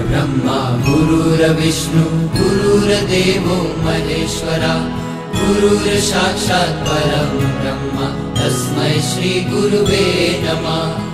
गुरुर्ब्रह्मा गुरुर्विष्णु गुरुर्देवो महेश्वरा गुरुर्साक्षात् परं ब्रह्म तस्मै श्रीगुरुवे नमः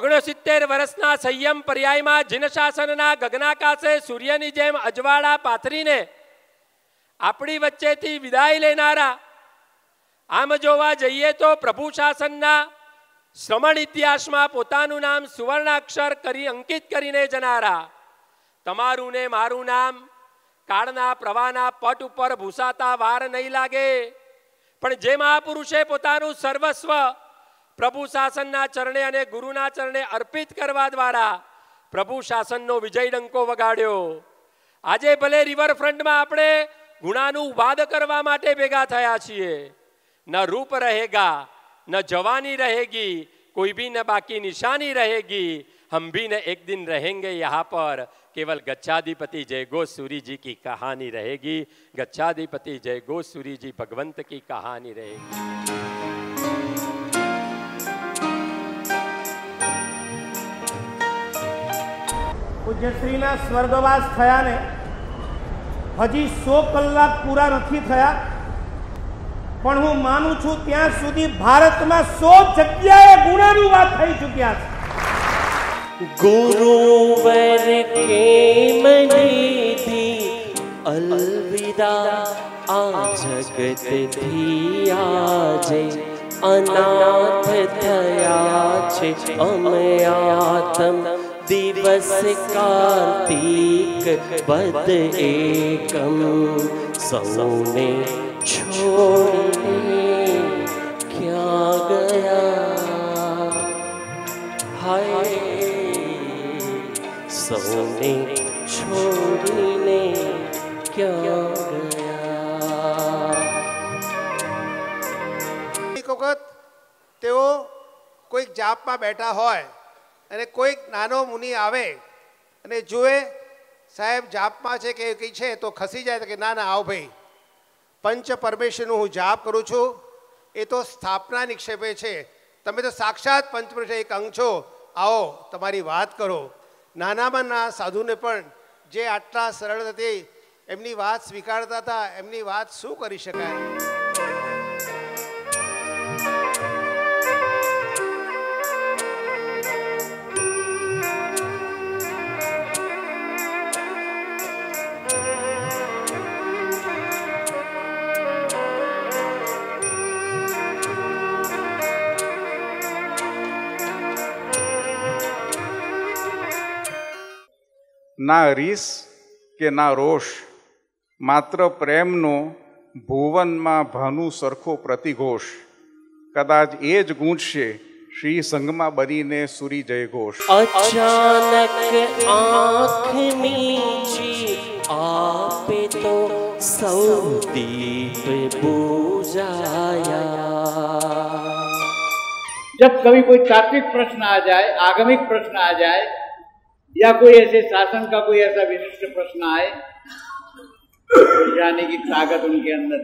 ઓગણસિત્તેર વર્ષના સંયમ પર્યાયમાં જીન શાસનના ગગનાકાશે સૂર્યની જેમ અજવાળા પાથરીને આપણી વચ્ચેથી વિદાય લેનારા, આમ જોવા જઈએ તો પ્રભુ શાસનના શ્રમણ ઇતિહાસમાં પોતાનું નામ સુવર્ણાક્ષર કરી અંકિત કરીને જનારા. તમારું ને મારું નામ, કાળના પ્રવાહના પટ ઉપર ભૂસાતા વાર નહીં લાગે. પણ જે મહાપુરુષે પોતાનું સર્વસ્વ પ્રભુ શાસનના ચરણે અને ગુરુના ચરણે અર્પિત કરવા દ્વારા પ્રભુ શાસનનો વિજય ડંકો વગાડ્યો આજે ભલે રિવરફ્રન્ટમાં આપણે ગુણાનું વાદ કરવા માટે ભેગા થયા છીએ ન રૂપ રહેગા ન જવાની रहेगी कोई भी न बाकी निशानी रहेगी हम भी न एक दिन रहेंगे यहाँ पर केवल गच्छाधिपति जय गो सूरी जी की कहानी रहेगी गच्छाधिपति जय गो सूरी जी भगवंत की कहानी रहेगी પૂજ્યશ્રીના સ્વર્ગવાસ થયાને હજી સો કલાક પૂરા નથી થયા. પણ હું માનું છું ત્યાં સુધી ભારતમાં સો જગ્યાએ ગુણાનુવાદ થઈ ચૂક્યા છે. ગુરુવર કે મનીથી અલવિદા આ જગતથી આજે અનાથ થયા છે. અમે આતમ દિવસ કાર્તિક બદ એકમ સૌને છોડીને ક્યાં ગયા હાય સૌને છોડીને ક્યાં ગયા એક વખત તેઓ કોઈક જાપમાં બેઠા હોય અને કોઈક નાનો મુનિ આવે અને જુએ, સાહેબ, જાપમાં છે કે કંઈ છે? તો ખસી જાય કે, ના ના, આવ ભાઈ. પંચ પરમેશ્વરનું હું જાપ કરું છું. એ તો સ્થાપના નિક્ષેપે છે. તમે તો સાક્ષાત પંચ એક અંગ છો. આવો, તમારી વાત કરો. નાનામાં ના સાધુને પણ જે આટલા સરળ હતી એમની વાત સ્વીકારતા હતા, એમની વાત શું કરી શકાય? ના રીસ કે ના રોષ માત્ર પ્રેમનો ભુવનમાં ભાનુ સરખો પ્રતિઘોષ. કદાચ એ જ ગૂંજશે શ્રી સંગમાં બનીને સુરી જય ઘોષ અચાનક આંખ નીચી આપે તો સૌ દીપ જબ કભી કોઈ તાર્કિક પ્રશ્ન આ જાય આગમિક પ્રશ્ન આ જાય या कोई ऐसे शासन का कोई ऐसा विशिष्ट प्रश्न आए, जाने की ताकत उनके अंदर।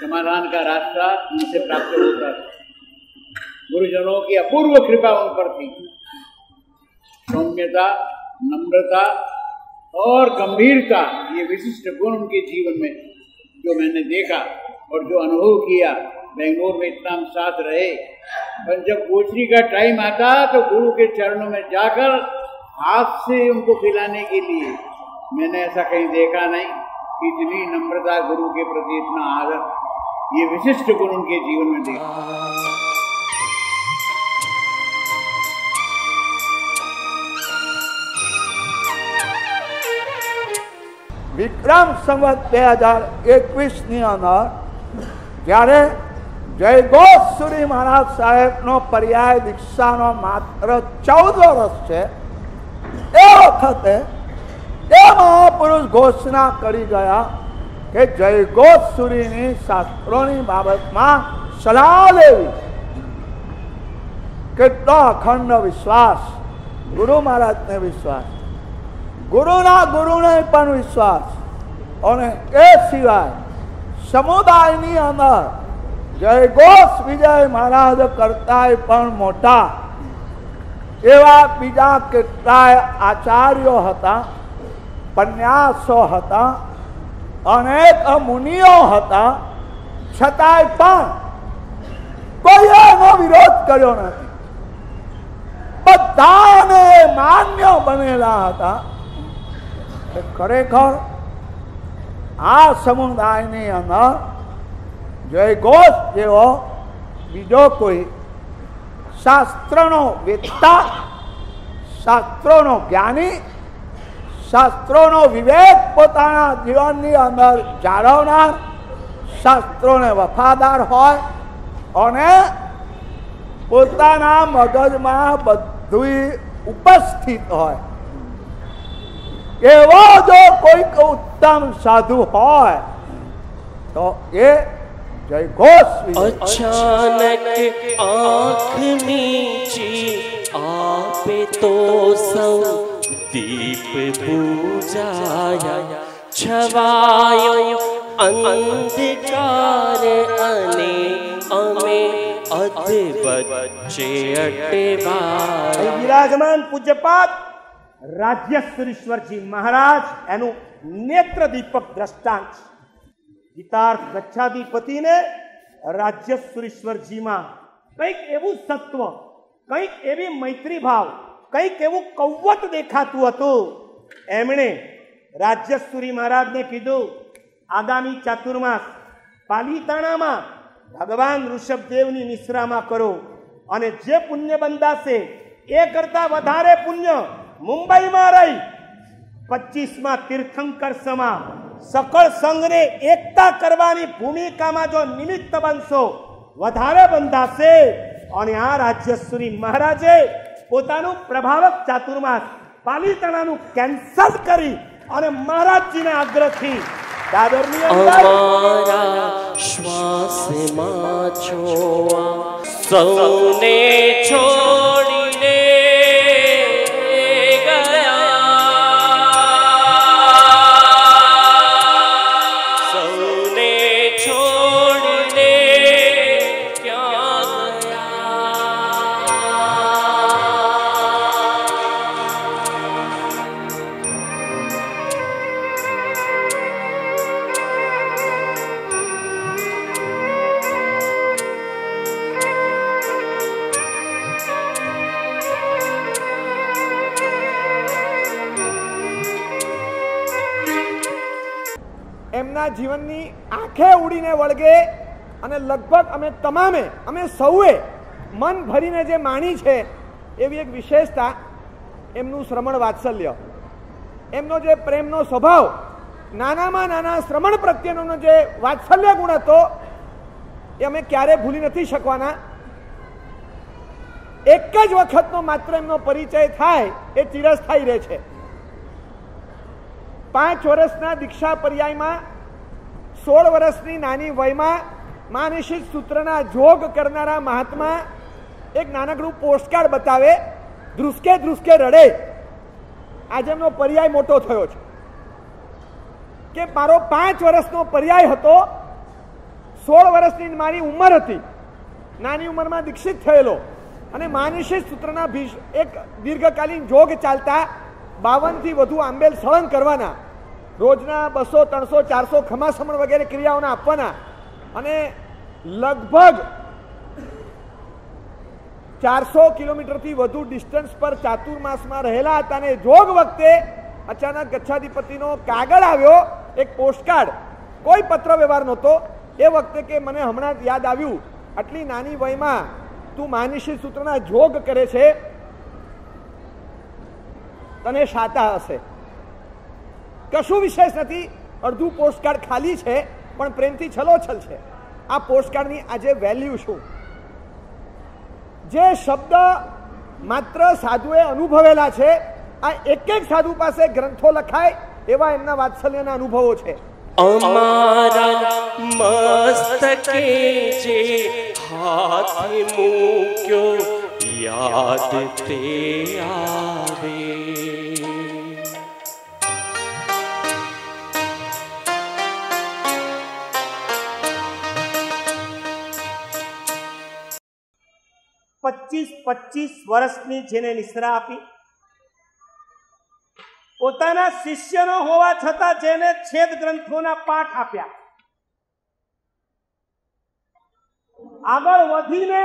समाधान का रास्ता उनसे प्राप्त होता गुरुजनों की अपूर्व कृपा उन पर थी। सौम्यता, नम्रता और गंभीरता, ये विशिष्ट गुण उनके जीवन में, जो मैंने देखा और जो अनुभव किया, बेंगलोर में इतना हम साथ रहे। पर जब गोचरी का टाइम आता तो गुरु के चरणों में जाकर हाथ से उनको खिलाने के लिए मैंने ऐसा कहीं देखा नहीं कि इतनी नम्रता गुरु के प्रति इतना आदर ये विशिष्ट गुण उनके जीवन में देखा વિક્રમ સંવત બે હજાર એકવીસની અંદર જ્યારે જય ગોસુરી મહારાજ સાહેબનો પર્યાય દીક્ષાનો માત્ર ચૌદ વર્ષ છે એ વખતે એ મહાપુરુષ ઘોષણા કરી ગયા કે જયગોત્સુરીની શાસ્ત્રોની બાબતમાં સલાહ લેવી. કેટલો અખંડ વિશ્વાસ. ગુરુ મહારાજને વિશ્વાસ. ગુરુના ગુરુને પણ વિશ્વાસ. અને એ સિવાય સમુદાયની અંદર જયઘોષ વિજય મહારાજ કરતાય પણ મોટા એવા બીજા કેટલાય આચાર્યો હતા, પન્યાસો હતા, અનેક મુનિઓ હતા, છતાંય પણ કોઈએ એનો વિરોધ કર્યો નથી. બધાને માન્ય બનેલા હતા ખરેખર આ સમુદાયની અંદર જયઘોષ જેવો બીજો કોઈ શાસ્ત્રનો વેત્તા શાસ્ત્રોનો જ્ઞાની, શાસ્ત્રોનો વિવેક પોતાના જીવનની અંદર જાળવનાર, શાસ્ત્રોને વફાદાર હોય અને પોતાના મગજમાં બધું ઉપસ્થિત હોય. એવો જો કોઈક ઉત્તમ સાધુ હોય, તો એ જય ઘોષ અચાનક આંખ મીચી આપે તો સૌ દીપ પૂજાયા છવાયો અંધકાર અને અમે અધવચ્ચે અટવાયા અહીં વિરાજમાન પૂજ્યપાદ રાજ્યશ્વરીશ્વરજી મહારાજ એનું નેત્ર દીપક દ્રષ્ટાંત છે. ગીતાર્થ ગચ્છાધિપતિને રાજ્યશ્વરીશ્વરજીમાં કંઈક એવું સત્વ, કંઈક એવી મૈત્રી ભાવ કંઈક એવું કૌવત દેખાતું હતું. એમણે રાજ્યશ્વરી મહારાજને કીધું, આગામી ચાતુર્માસ પાલીતાણામાં ભગવાન ઋષભદેવની નિશ્રામાં કરો અને જે પુણ્ય બંધાશે એ કરતા વધારે પુણ્ય મુંબઈમાં રહી. પચીસમાં તીર્થંકર સમા સકળ સંઘને એકતા કરવાની ભૂમિકામાં જો નિમિત્ત બનશો, વધારે બંધાશે. અને આ રાજ્યશ્રી મહારાજે પોતાનું પ્રભાવક ચાતુર્માસ પાલીતાણાનું કેન્સલ કરી અને મહારાજજીના આગ્રહથી દાદરની અંદર શ્વાસમાં છો સૌને છોડીને આંખે ઉડીને વળગે અને લગભગ અમે તમામે, અમે સૌએ મન ભરીને જે માણી છે, એવી એક વિશેષતા, એમનું શ્રમણ વાત્સલ્ય. એમનો જે પ્રેમનો સ્વભાવ, નાનામાં નાના શ્રમણ પ્રત્યેનો જે વાત્સલ્ય ગુણ હતો, એ અમે ક્યારે ભૂલી નથી શકવાના. એક જ વખતનો માત્ર એમનો પરિચય થાય, એ ચિરસ્થાયી રહે છે. પાંચ વર્ષના દીક્ષા પર્યાયમાં સોળ વર્ષની નાની વયમાં માનસિક સૂત્રના જોગ કરનારા મહાત્મા એક નાનકડું પોસ્ટકાર્ડ બતાવે, ધ્રુસકે ધ્રુસકે રડે. આજે એમનો પર્યાય મોટો થયો છે. કે મારો પાંચ વર્ષનો પર્યાય હતો, સોળ વર્ષની મારી ઉંમર હતી. નાની ઉંમરમાં દીક્ષિત થયેલો અને માનસિક સૂત્રના એક દીર્ઘકાલીન જોગ ચાલતા બાવનથી વધુ આંબેલ સળંગ કરવાના રોજના બસો, ત્રણસો, ચારસો ખમાસમણ વગેરે ક્રિયાઓને આપવાના. અને લગભગ ચારસો કિલોમીટરથી વધુ ડિસ્ટન્સ પર ચાતુર્માસમાં રહેલા હતા અને જોગ વખતે અચાનક ગચ્છાધિપતિનો કાગળ આવ્યો, એક પોસ્ટકાર્ડ. કોઈ પત્ર વ્યવહાર નહોતો. એ વખતે કે મને હમણાં યાદ આવ્યું, આટલી નાની વયમાં તું માનસિક સૂત્રના જોગ કરે છે, તને શાતા હશે. કશું વિશેષ નથી, અડધું પોસ્ટકાર્ડ ખાલી છે, પણ પ્રેમથી છલોછલ છે. આ પોસ્ટકાર્ડની આજે વેલ્યુ શું? જે શબ્દ માત્ર સાધુએ અનુભવેલા છે, આ એક એક સાધુ પાસે ગ્રંથો લખાય, એવા એમના વાત્સલ્યના અનુભવો છે. અમારા મસ્તકે જે હાથ મૂક્યો, યાદ તે આવે. પચીસ પચીસ વર્ષની જેને નિશ્રા આપી. પોતાના શિષ્યનો હોવા છતાં જેને છેદ ગ્રંથોના પાઠ આપ્યા. આગળ વધીને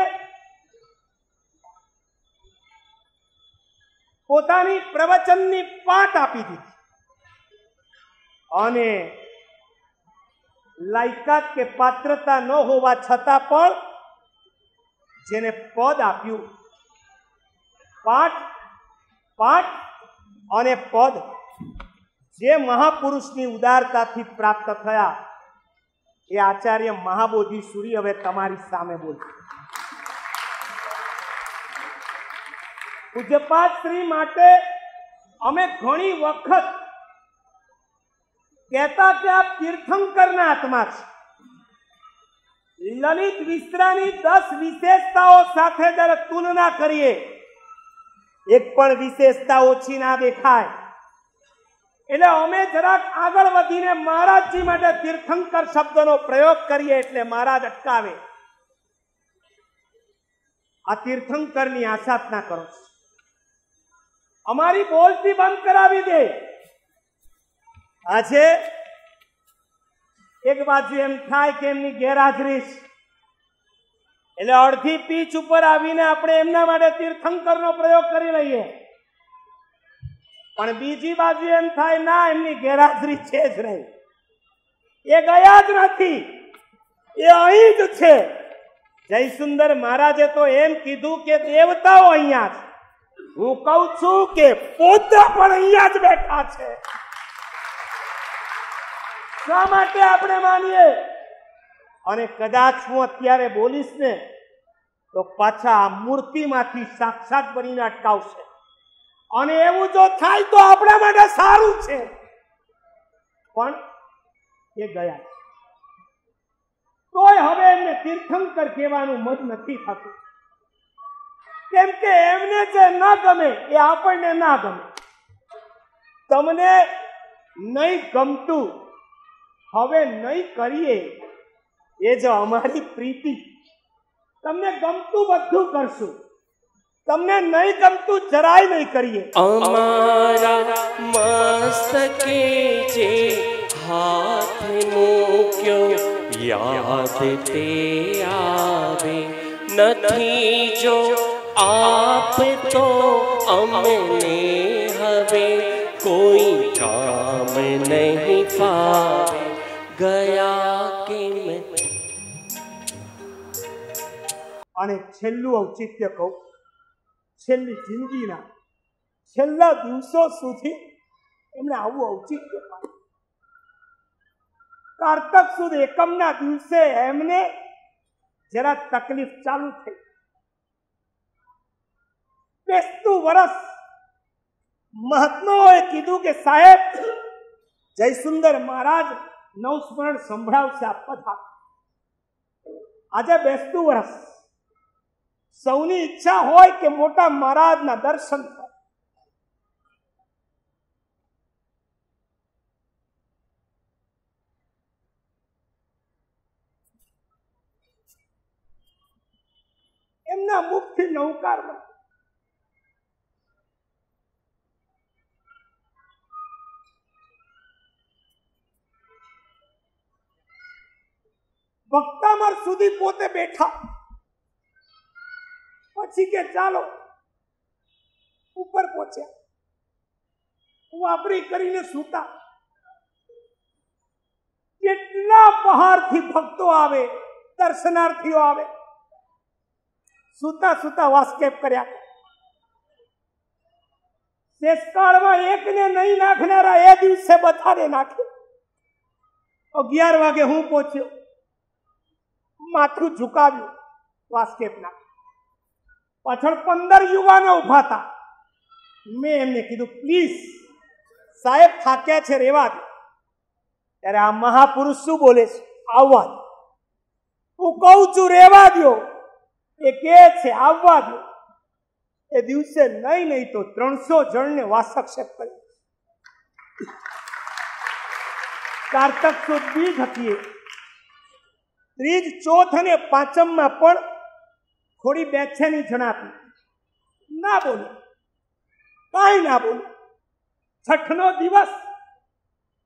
પોતાની પ્રવચનની પાઠ આપી દીધી. અને લાયકાત કે પાત્રતા ન હોવા છતાં પણ જેને પદ આપ્યું. પાઠ પાઠ અને પદ જે મહાપુરુષની ઉદારતાથી પ્રાપ્ત થયા, એ આચાર્ય મહાબોધિ સૂરી હવે તમારી સામે બોલશે. પૂજ્યપાદ શ્રી માટે અમે ઘણી વખત કહેતા કે આ તીર્થંકરના આત્મા છે. લલિત વિસ્તરાની દસ વિશેષતાઓ સાથે જયારે તુલના કરીએ, એક પણ વિશેષતા ઓછી ના દેખાય. એટલે અમે જરાક આગળ વધીને મહારાજજી માટે તીર્થંકર શબ્દનો પ્રયોગ કરીએ એટલે મહારાજ અટકાવે. આ તીર્થંકરની આસાધના કરો. અમારી બોલતી બંધ કરાવી દે. આજે એક બાજુ એમ થાય કે એમની ગેરહાજરી એટલે અડધી પીચ ઉપર આવીને આપણે એમના માટે તીર્થંકરનો પ્રયોગ કરી લઈએ. પણ બીજી બાજુ એમ થાય, ના, એમની ગેરહાજરી છે જ નહીં. એ ગયા જ નથી. એ અહીં જ છે. જયસુંદર મહારાજે તો એમ કીધું કે દેવતાઓ અહીંયા છે હું કઉ છું કે પોતે પણ અહીંયા જ બેઠા છે. શા માટે આપણે માનીએ? અને કદાચ હું અત્યારે બોલીશ ને, તો પાછા આ મૂર્તિમાંથી સાક્ષાત બનીને અટકાવશે. અને એવું જો થાય તો આપણા માટે સારું છે. પણ એ ગયા તોય હવે એમને તીર્થંકર કહેવાનું મત નથી થતું. કેમ કે એમને જે ન ગમે એ આપણને ના ગમે. તમને નહીં ગમતું હવે નહીં કરીએ. એ જો અમારી પ્રીતિ. તમને ગમતું બધું કરશું. તમને નહીં ગમતું જરાય નહીં કરીએ. અમારા મસ્તકે જે હાથ મૂક્યો, યાદ તે આવે. નથી જો આપ તો અમને હવે કોઈ કામ નહીં પાવે અને છેલ્લું ઔચિત્ય કહું. છેલ્લી જિંદગીના છેલ્લા દિવસો સુધી એમને આવું ઔચિત્ય. કારતક સુદ એકમના દિવસે એમને જરા તકલીફ ચાલુ થઈ. બેસતું વરસ મહાત્માઓએ કીધું કે સાહેબ, જયસુંદર મહારાજ નવસ્મરણ સંભળાવશે આ પથા આજે બેસતું વર્ષ સૌની ઈચ્છા હોય કે મોટા મહારાજના દર્શન થાય એમના મુખથી નૌકાર બને ભક્તામર સુધી પોતે બેઠા. પછી કે ચાલો. ઉપર પહોંચ્યા. વાપરી કરીને સૂતા. કેટલા બહારથી ભક્તો આવે, દર્શનાર્થીઓ આવે. સૂતા સૂતા વાસ્કેપ કર્યા. શેષકાળમાં એકને નહીં નાખનારા એ દિવસે બધાને નાખે. અગિયાર વાગે હું પહોંચ્યો. માથું ઝુકાવ્યું વાસ્કેપના. પાછળ પંદર યુવાનો ઊભા હતા. મેં એમને કીધું પ્લીઝ સાહેબ થાક્યા છે, રેવા દે. ત્યારે આ મહાપુરુષ શું બોલે છે? આવવા દો. હું કહું છું, રેવા દો. એ કે છે, આવવા દો. એ દિવસે નહીં નહીં તો ત્રણસો જણને વાસક્ષેપ કર્યો. કારતક સુદ બીજ હતી ત્રીજ, ચોથ અને પાંચમમાં પણ થોડી બેચેની જણાતી ના બોલી. કાંઈ ના બોલી. છઠનો દિવસ.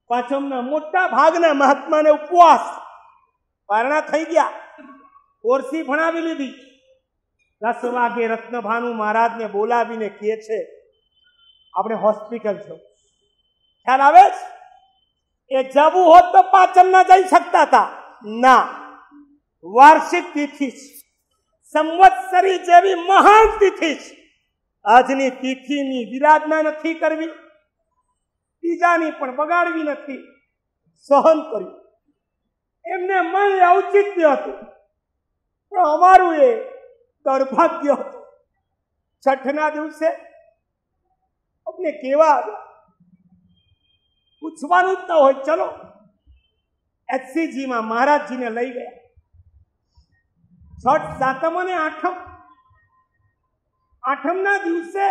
પાંચમના મોટા ભાગના મહાત્માને ઉપવાસ. પારણા થઈ ગયા. ઓરસી ભણાવી લીધી. દસ વાગે રત્નભાનુ મહારાજને બોલાવીને કહે છે, આપણે હોસ્પિટલ છો ખ્યાલ આવે છે એ જવું હોત તો પાંચમ ના જઈ શકતા હતા ના. વાર્ષિક તિથિ છે. સંવત્સરી જેવી મહાન તિથિ છે. આજની તિથિની વિરાધના નથી કરવી, બીજાની પણ બગાડવી નથી, સહન કર્યું એમને મન ઔચિત્ય હતું, પણ અમારું એ દુર્ભાગ્ય હતું. છઠના દિવસે અમને કેવા પૂછવાનું જ ન હોય, ચલો, એચસીજીમાં મહારાજજીને લઈ ગયા. છઠ સાતમ અને આઠમ. આઠમના દિવસે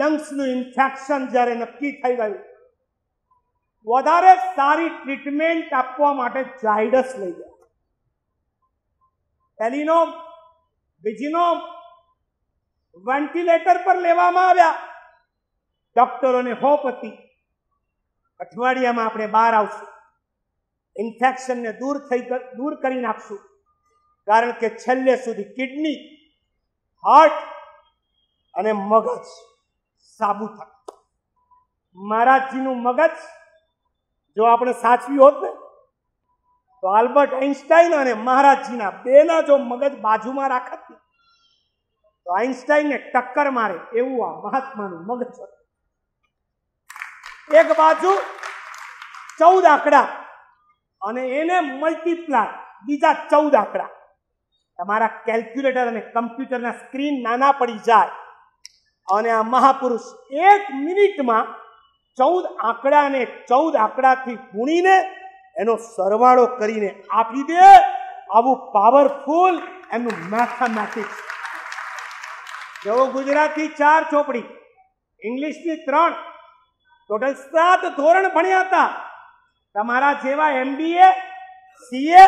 લંગ્સનું ઇન્ફેક્શન જ્યારે નક્કી થઈ ગયું, વધારે સારી ટ્રીટમેન્ટ આપવા માટે જાયડસ લઈ ગયા. ટેલિનોમ બીજીનો વેન્ટિલેટર પર લેવામાં આવ્યા. ડોક્ટરોને હોપ હતી, અઠવાડિયામાં આપણે બહાર આવશું. ઇન્ફેક્શનને દૂર થઈ દૂર કરી નાખશું. કારણ કે છેલ્લે સુધી કિડની હાર્ટ અને મગજ સાબુ થાય મહારાજજીનું મગજ, જો આપણે સાચવી હોત ને, તો આલ્બર્ટ આઇન્સ્ટાઈન અને મહારાજજીના બેના જો મગજ બાજુમાં રાખત ને, તો આઇન્સ્ટાઈનને ટક્કર મારે એવું આ મહાત્માનું મગજ એક બાજુ ચૌદ આંકડા અને એને મલ્ટીપ્લાય બીજા ચૌદ આંકડા. તમારા કેલ્ક્યુલેટર અને કમ્પ્યુટરના સ્ક્રીન નાના પડી જાય. અને આ મહાપુરુષ એક મિનિટમાં ચૌદ આંકડાને ચૌદ આંકડાથી ગુણીને એનો સરવાળો કરીને આપી દે. આવું પાવરફુલ એમનું મેથમેટિક્સ જેવો ગુજરાતી ચાર ચોપડી. ઇંગ્લિશની ત્રણ. ટોટલ સાત ધોરણ ભણ્યા હતા. તમારા જેવા એમબીએ સીએ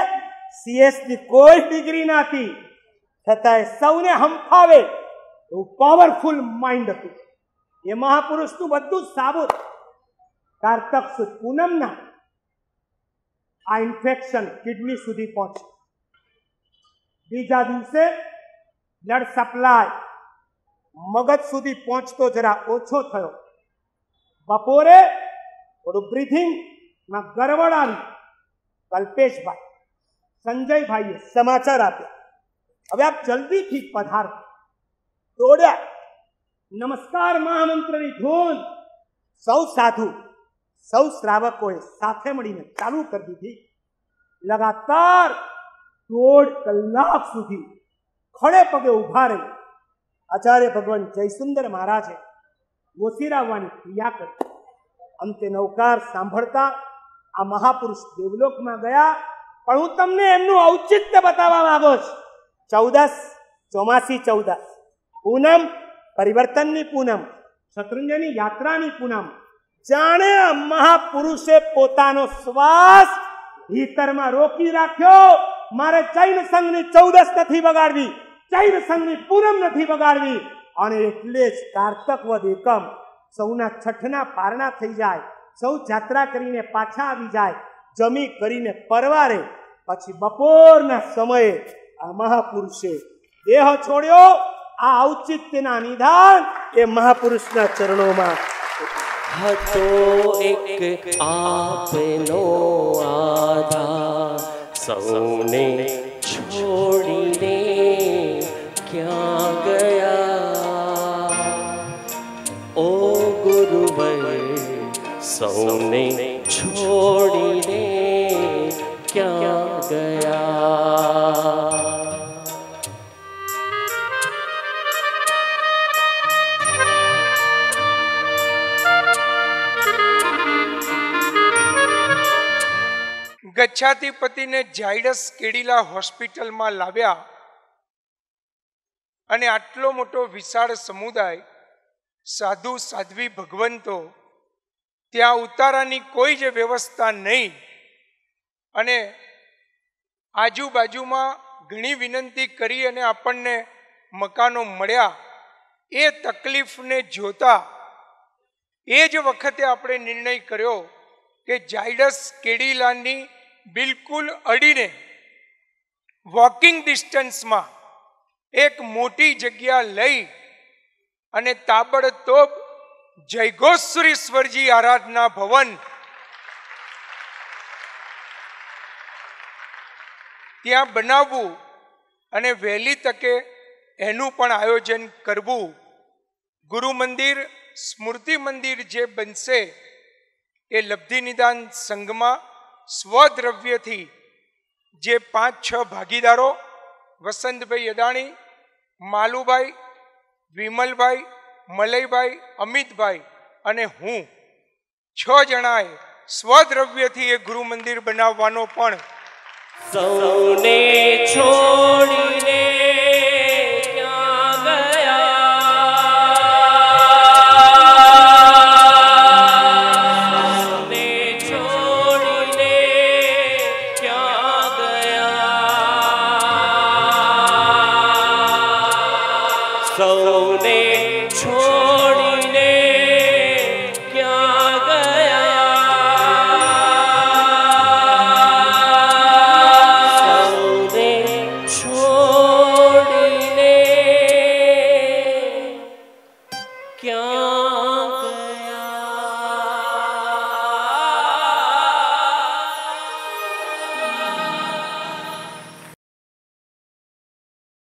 સીએસની કોઈ ડિગ્રી નથી છતાંય સૌને હંફાવે એવું પાવરફુલ માઇન્ડ હતું. એ મહાપુરુષનું બધું જ સાબુત. કારતક સુદ પૂનમના આ ઇન્ફેક્શન કિડની સુધી પહોંચે. બીજા દિવસે બ્લડ સપ્લાય મગજ સુધી પહોંચતો જરા ઓછો થયો. બપોરે થોડું બ્રિથિંગમાં ગરબડ આવી કલ્પેશભાઈ સંજયભાઈએ સમાચાર આપ્યા. હવે આપ જલ્દીથી પધારો. દોડ્યા. નમસ્કાર મહામંત્રની ધૂન. સૌ સાધુ, સૌ શ્રાવકોએ સાથે મળીને ચાલુ કરી દીધી. લગાતાર દોઢ કલાક સુધી ખડે પગે ઊભા રહી. આચાર્ય ભગવાન જયસુંદર મહારાજે ગોસીરાવવાની ક્રિયા કરી. અંતે નૌકાર સાંભળતા આ મહાપુરુષ દેવલોકમાં ગયા. પણ હું તમને એમનું ઔચિત્ય બતાવવા માંગો છું. ચૌદસ, ચોમાસી ચૌદસ. પૂનમ, પરિવર્તનની પૂનમ, શત્રુંજયની યાત્રાની પૂનમ. જાણે મહાપુરુષે પોતાનો શ્વાસ ભીતરમાં રોકી રાખ્યો. મારે જૈન સંઘની ચૌદસ નથી બગાડવી જૈન સંઘની પૂનમ નથી બગાડવી અને એટલે જ કારતક વદ એકમ સૌના છઠના પારણા થઈ જાય. સૌ જાત્રા કરીને પાછા આવી જાય. જમી કરીને પરવારે પછી બપોરના સમયે આ મહાપુરુષે દેહ છોડ્યો. આ ઔચિત્યના નિધાન એ મહાપુરુષના ચરણોમાં હતો એક આપનો આધાર. સૌને છોડીને ક્યાં ગયા? ઓ ગુરુવર સૌને છોડીને ગચ્છાતિપતિને ઝાયડસ કેડીલા હોસ્પિટલમાં લાવ્યા અને આટલો મોટો વિશાળ સમુદાય સાધુ સાધ્વી ભગવંતો ત્યાં ઉતારાની કોઈ જ વ્યવસ્થા નહીં અને આજુબાજુમાં ઘણી વિનંતી કરી અને આપણને મકાનો મળ્યા. એ તકલીફને જોતા એ જ વખતે આપણે નિર્ણય કર્યો કે જાયડસ કેડીલાની બિલકુલ અડીને વોકિંગ ડિસ્ટન્સમાં એક મોટી જગ્યા લઈ અને તાબડતોબ જયઘોષેશ્વરજી આરાધના ભવન ત્યાં બનાવવું અને વહેલી તકે એનું પણ આયોજન કરવું. ગુરુ મંદિર, સ્મૃતિ મંદિર જે બનશે એ લબ્ધિ નિદાન સંઘમાં સ્વદ્રવ્યથી જે પાંચ છ ભાગીદારો, વસંતભાઈ અદાણી, માલુભાઈ, વિમલભાઈ, મલયભાઈ, અમિતભાઈ અને હું, છ જણાએ સ્વદ્રવ્યથી એ ગુરુ મંદિર બનાવવાનો પણ સૌને છોડીને